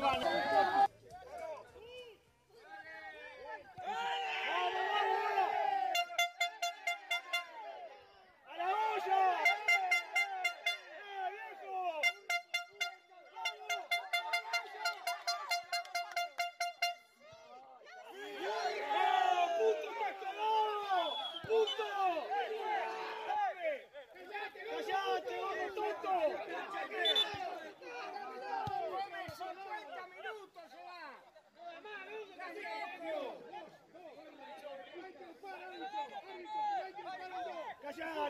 Thank you.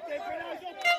Grenade! Grenade!